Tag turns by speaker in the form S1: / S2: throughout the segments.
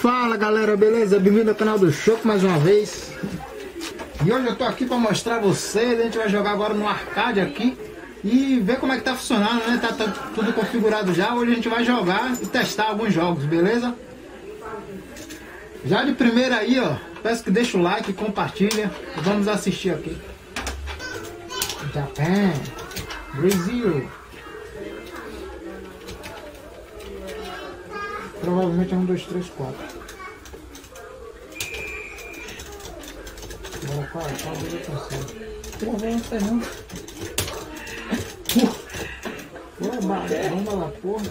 S1: Fala galera, beleza? Bem-vindo ao canal do Choco mais uma vez. E hoje eu tô aqui para mostrar a vocês, a gente vai jogar agora no arcade aqui e ver como é que tá funcionando, né? Tá, tá tudo configurado já, hoje a gente vai jogar e testar alguns jogos, beleza? Já de primeira aí, ó, peço que deixa o like, compartilha vamos assistir aqui. Japan, Brasil. Provavelmente é um, dois, três, quatro. Bora, qual, qual dele eu consigo?
S2: Não sei não.
S1: Porra, ba- bomba lá, porra.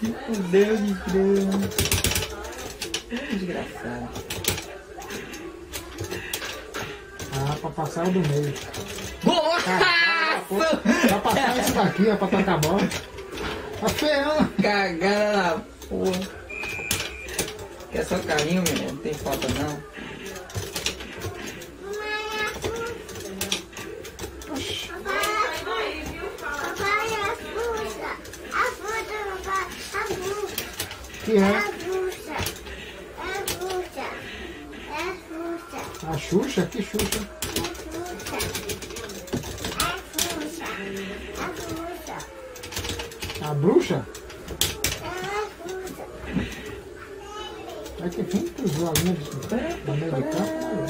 S2: Meu Deus de Deus. Desgraçado.
S1: Ah, pra passar o do meio.
S2: Nossa!
S1: Pra passar esse daqui, ó, pra tacar a bola. Tá feião.
S2: Cagada na porra. Quer só carinho, meu irmão? Não tem falta não.
S1: Que
S3: É
S1: é
S3: a fruta. É a fruta. É a fruta.
S1: a Xuxa? Que Xuxa?
S3: É a fruta. É a fruta. É a fruta.
S1: A bruxa?
S3: É.
S1: É que quem que usou a linha de, da meio de campo? né?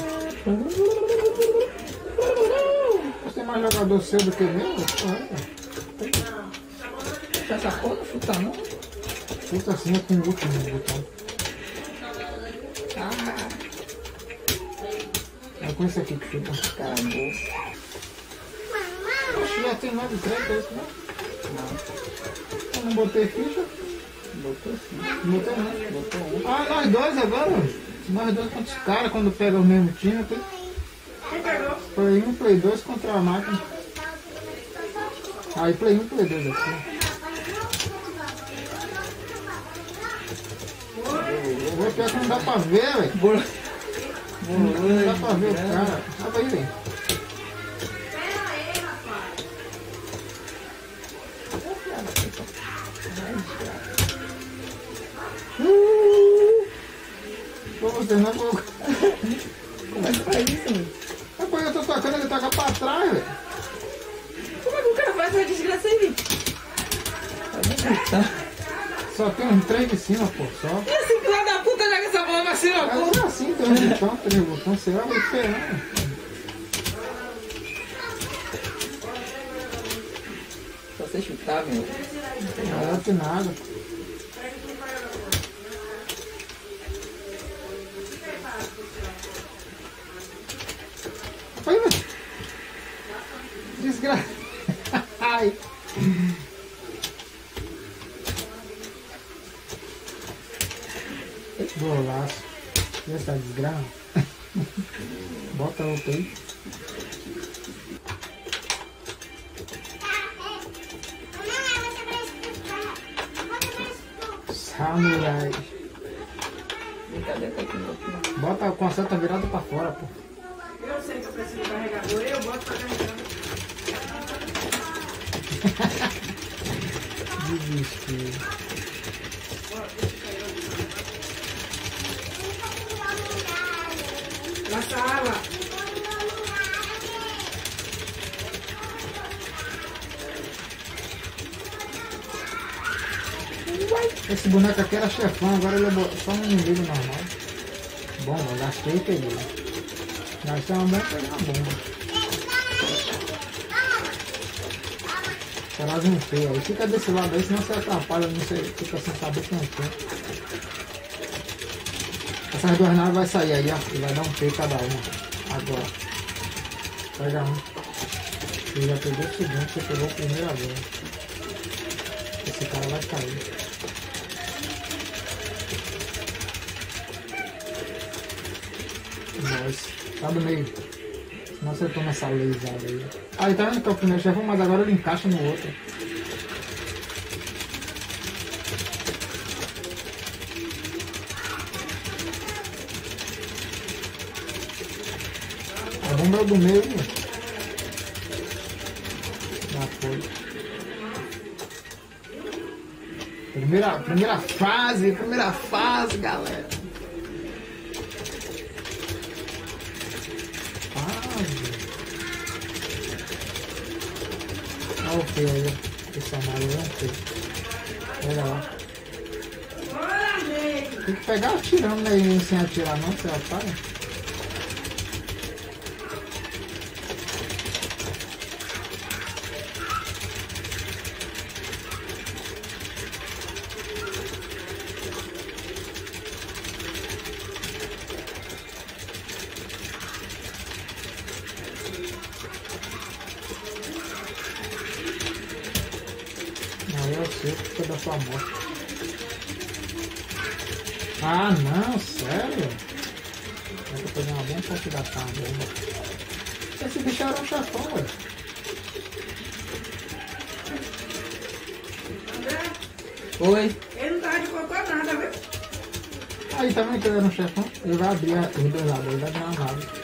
S1: Você é mais jogador seu do que meu?
S2: Essa porra não chuta não.
S1: Chuta assim é com o último botão.
S2: Ah,
S1: É com esse aqui que chuta.
S2: acabou.
S1: Oxe, já tem 9 créditos, é isso, né?
S2: Não,
S1: Eu não botei ficha.
S2: botou sim.
S1: Botei não.
S2: Botou um.
S1: Ah, nós dois agora. Nós dois contra os caras quando pega o mesmo time. Tem... Play 1, Play 2 contra a máquina. Aí Play 1, Play 2 assim. Pior que não dá pra ver, velho. Não dá pra ver o cara. Sabe aí, velho. Uh! Você não colocou.
S2: Como é que faz isso, mano?
S1: Rapaz, eu tô tocando, ele toca pra trás, velho.
S2: Como é que o cara faz essa desgraça aí? Tá.
S1: Só tem uns três de cima, pô, só.
S2: Da puta joga pô.
S1: Mas é assim, três botão, sei lá, vai esperando.
S2: Só você chutar, meu.
S1: Não tem nada. Vai, velho. Desgraça. Ai. Golaço. E essa desgraça? Bota outro aí. Samurai.
S2: Tá.
S1: Bota a seta virada pra fora, pô.
S4: Eu sei que eu preciso de carregador, eu boto pra carregar.
S1: Desistir.
S4: Na sala.
S1: Esse boneco aqui era chefão, agora ele é só um inimigo normal. Bom, eu gastei e peguei. Gastei uma bomba e peguei uma bomba. Será um feio aí. Fica desse lado aí, senão você atrapalha, não sei, fica sem saber quem é. Essas duas naves vai sair aí, ó. E vai dar um P cada uma. Agora. Pega um. Você já pegou o segundo, você pegou o primeiro agora. Esse cara vai cair. Nossa, tá do meio. Senão você toma essa aí. Ah, ele tá vendo que é o primeiro chefão, mas agora ele encaixa no outro. cima do meio. Já foi. Primeira, primeira fase, primeira fase, galera. Fase. Olha o feio aí, esse amarelo é feio. Olha lá. Tem que pegar atirando aí sem atirar não, você atalha. Foi da sua morte. Ah não, sério? Eu tô uma bem ponte da carne bomba. Esse bicho era um chefão, velho.
S4: André,
S2: Oi.
S4: ele não tava de cocô nada, viu?
S1: Aí tá vendo que ele era um chefão? Ele vai abrir a- os dois lados, ele vai nada.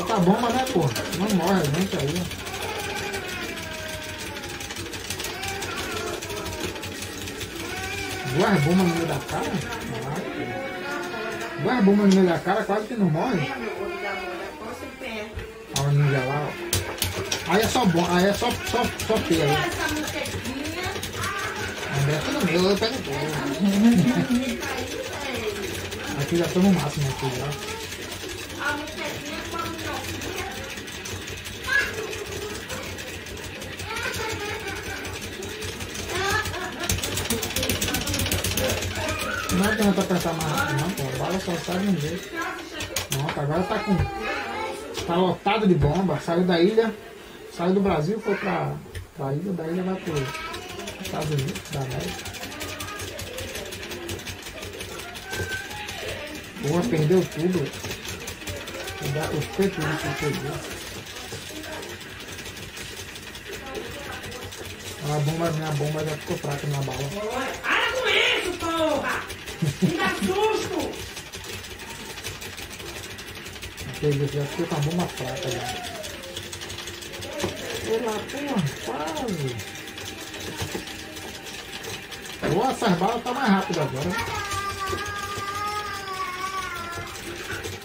S1: Bota a bomba, né, pô? Não morre, a gente aí, ó. Duas bombas no meio da cara? Caraca. Duas bombas no meio da cara, quase que não morre. Olha o ninja lá, ó. Aí é só bom, aí é só, só, só pelo. André é tudo meu, eu pego tudo. Aqui já tô no máximo aqui já.
S4: A muquequinha com a minhoquinha.
S1: Não adianta apertar mais rápido não, pô. A bala só sai de um jeito. Nossa, agora tá com. Tá lotado de bomba. Saiu da ilha. Saiu do Brasil, foi pra, pra ilha, da ilha vai pro Estados Unidos da América. Porra, perdeu tudo. Os peitos que perdeu. A bomba, minha bomba já ficou fraca na bala.
S4: Para com isso, porra! Me dá susto!
S1: Aquele já ficou com a bomba fraca já. Sei lá, porra, quase. Boa, essas balas tá mais rápido agora.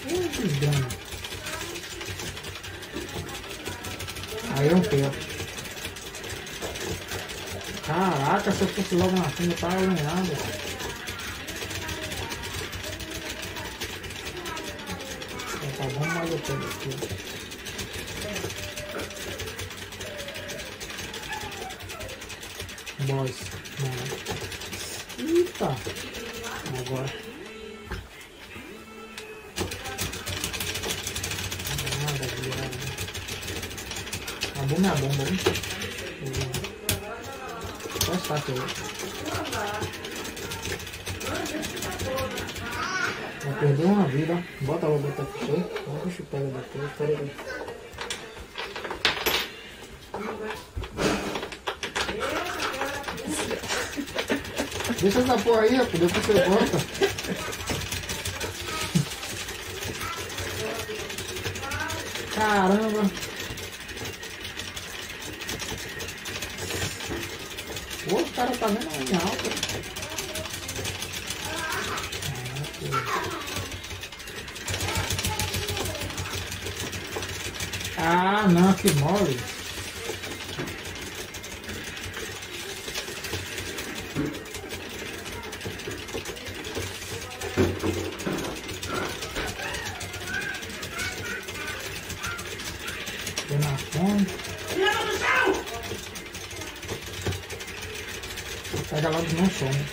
S1: Ih, desgrama. Aí é um tempo. Caraca, se eu fosse logo na frente, eu tava ganhando. Tá bom, mas eu pego aqui. Não. Eita. Agora. Nada, virada. A bomba é a hein? Só está aqui. Vai perder uma vida. Bota logo outra aqui. Vamos ver se pega depois. Pera aí. Deixa essa porra aí, rapaz. Depois você bota. Caramba. O cara tá vendo em alta. Ah, não, que mole. Pega lá do não some.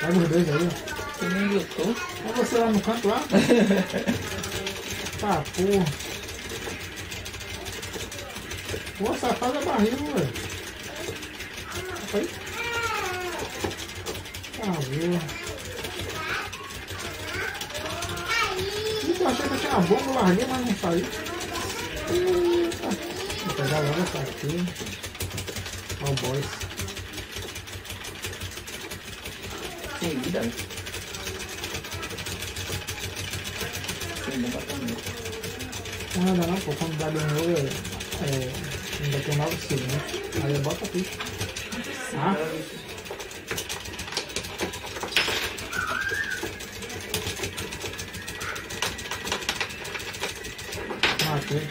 S1: Pega os dois aí, ó.
S2: Você nem lutou?
S1: Olha você lá no canto lá. tá, porra. Pô, safado é barril, velho. Aí. Viu. Ih, Eu achei que tinha uma bomba, eu larguei, mas não saiu. Eita. Vou pegar logo essa aqui. Ó o boys.
S2: Tem vida? Tem bomba também.
S1: Não anda não, pô. Quando dá de novo, é, é, Ainda tem 9 segundos. Né? Aí bota aqui. Tá? Matei.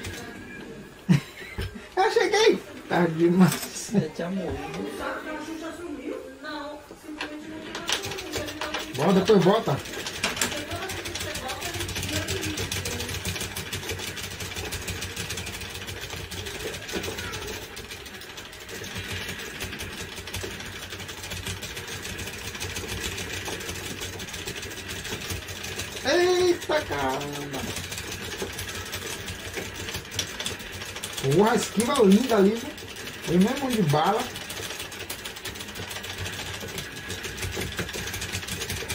S1: Eu cheguei! Tarde demais.
S2: Eu te amo.
S1: Bora, depois volta. Porra, esquiva linda ali? Tem mesmo de bala.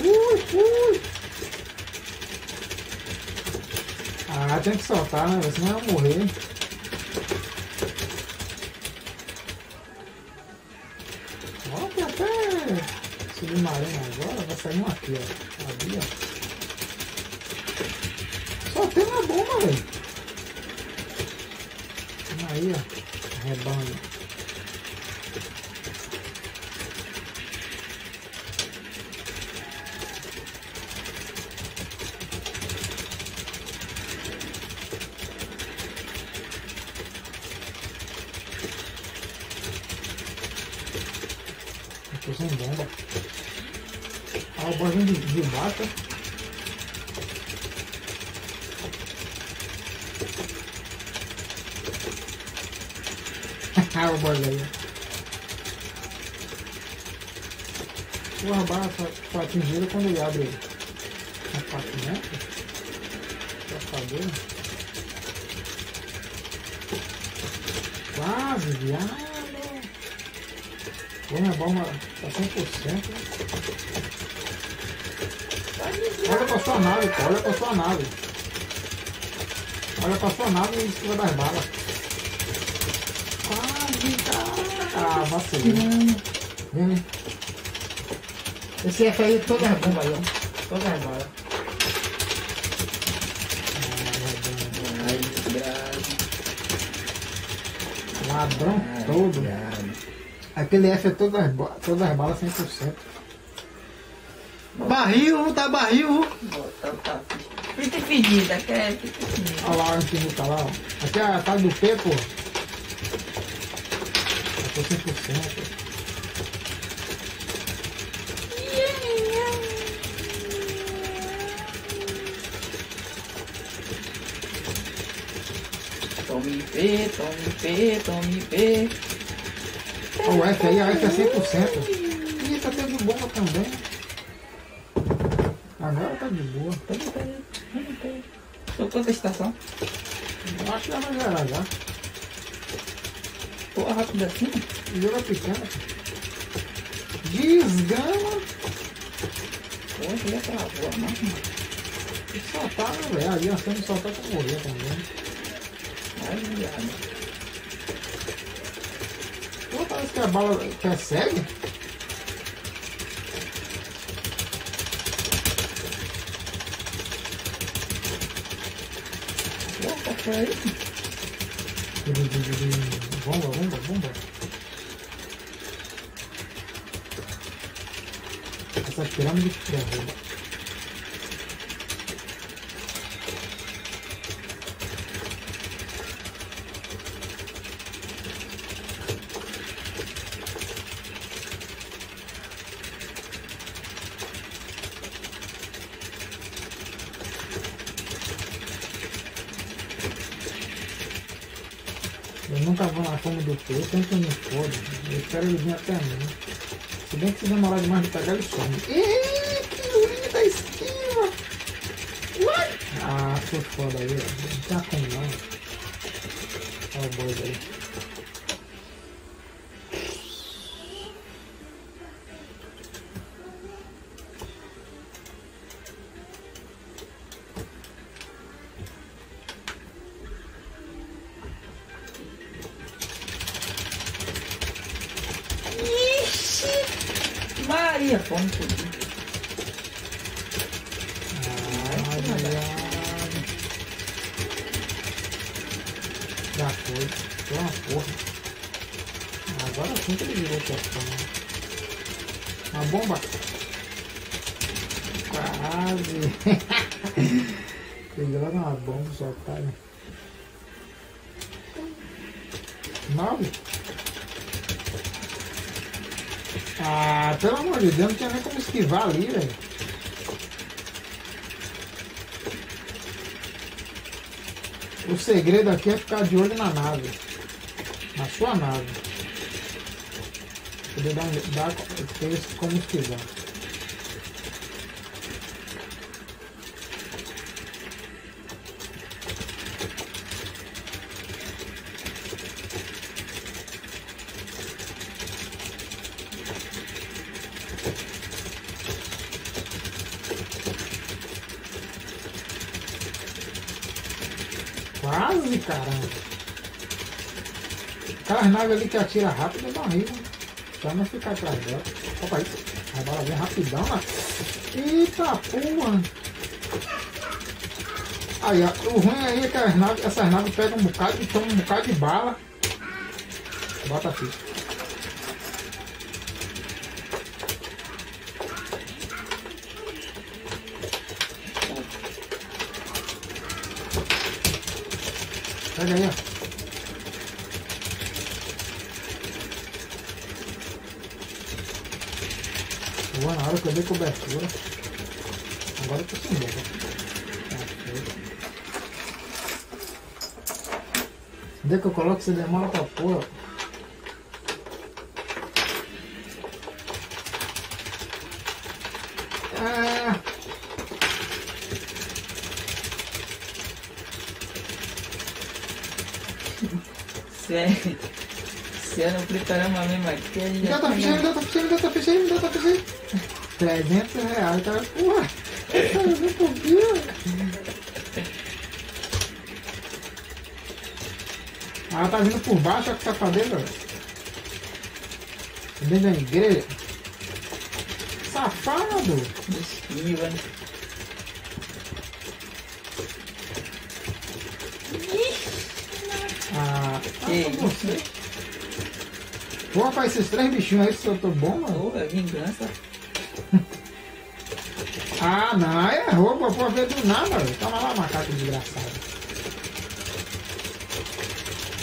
S1: Ui, ui! Ah, tem que soltar, né? Senão eu vou morrer. Ó, tem até submarino agora. Vai sair um aqui, ó. Ali, ó. Só tem uma bomba, velho. Aí, ó. Rebanho. Tô sem bomba. Boss vem de, de baixo. Ah, o boss aí. Porra, a bala só, só atinge ele quando ele abre a patinete. Safador. Quase, viado. Põe a bomba tá 100%. né? Olha pra sua nave, pô. Olha pra sua nave. Olha pra sua nave em cima das balas. Quase, cara. Ah, vacilei. Vem, vem.
S2: Esse F aí, todas as bombas aí, ó. Todas as balas. Ai, desgraça.
S1: Ladrão todo. Aquele F é todas as, todas as balas 100%. Barril, tá barril.
S2: Bota, tá. Fita fedida, que é fita fedida.
S1: Olha lá o infinito lá, ó. Aqui é a casa do P, pô. Eu tô 100%.
S2: Tome P, tome P, tome P.
S1: Olha o F aí, a F é 100%. Ih, tá tendo bomba também. Agora tá de boa.
S2: Tome P, tome P. Tô quanta estação?
S1: Eu acho que já vai zerar já.
S2: Pô, rápido assim?
S1: É pequeno. Desgama.
S2: Pô, já travou, mano.
S1: Tem que soltar, né, velho? Ali temos que soltar pra morrer também.
S2: Ai, viado.
S1: Pô, parece que a bala persegue.
S2: Pô, qual foi aí?
S1: Bomba, bomba, bomba. Essas pirâmides que. Eu vou na fome do P, sempre me foda. Eu espero ele vir até mim. Se bem que se demorar demais de pegar, ele some. Ih, que linda esquiva! Uai! Ah, foi foda aí, ó. Não tem como não. Olha o boi aí.
S2: Fome tudo.
S1: Ai, viado. Já foi. Foi uma porra. Agora sim que ele virou o questão. Uma bomba. Quase. Logo uma bomba, só tá. né? Nove? Ah, pelo amor de Deus, não tinha nem como esquivar ali, velho. O segredo aqui é ficar de olho na nave. Na sua nave. Poder dar, dar como esquivar. Quase, caramba. Naves ali que atira rápido é barriga. Pra não ficar atrás dela. Opa aí. A bola vem rapidão, mas... Eita porra! Aí, o ruim aí é que as naves, essas naves pegam um bocado e tomam um bocado de bala. Bota a Pega aí, ó. Boa, na hora que eu dei cobertura. Agora eu tô sem. Onde é que eu coloco você demora pra porra? Ah,
S2: Se é, se é no fliperama mesmo aqui, a gente
S1: me dá
S2: já
S1: tua ficha aí, me dá tua ficha aí, me dá tua ficha aí, me dá tua ficha aí. 300 reais, tá? Porra, tá um pouquinho. Ela tá vindo por baixo, olha que safadeza, velho. Dentro da igreja. Safado!
S2: esquiva, né?
S1: Ah, ah, você. Pô, rapaz, esses três bichinhos aí, se eu tô bom, mano.
S2: Pô, é vingança.
S1: Ah, não, é roubo, pô, veio do nada, velho. Toma lá, macaco desgraçado.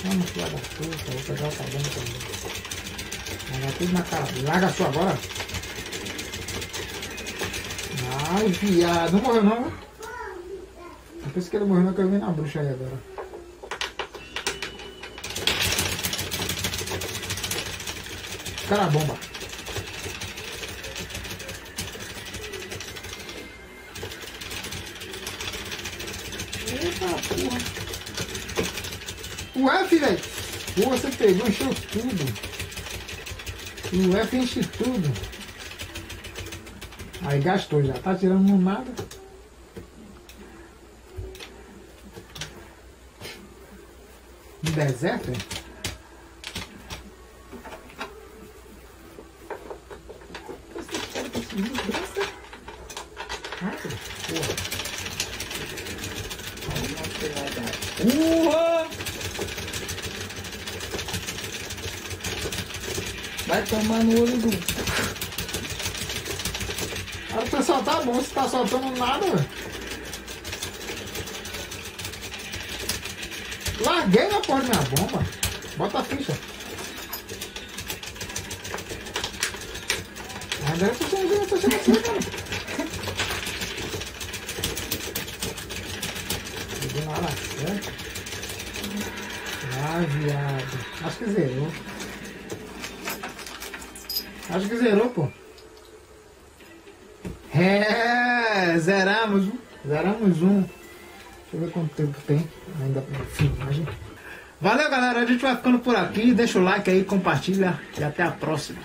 S1: Vamos, filha da puta, vou pegar o cabelo também. Larga tudo na cara. Larga a sua agora. Ai, viado. Não morreu não, né? Eu pensei que ele morreu, não, que eu vi na bruxa aí agora. Cara bomba. Eita porra. O F, velho. Pô, você pegou, encheu tudo. O F enche tudo. Aí gastou já. Tá tirando no nada. No deserto, hein? Rápido. Porra.
S2: Vamos que vai dar. Uau! Vai tomar no olho do.
S1: Cara, o pessoal tá bom, você tá soltando nada, velho. Larguei na porta da minha bomba. Bota a ficha. Agora eu tô sem jeito, cara. Peguei na hora certa. Ah, viado. Acho que zerou. Acho que zerou, pô. É, zeramos um. Zeramos um. Deixa eu ver quanto tempo tem ainda pra filmagem. Valeu, galera. A gente vai ficando por aqui. Deixa o like aí, compartilha e até a próxima.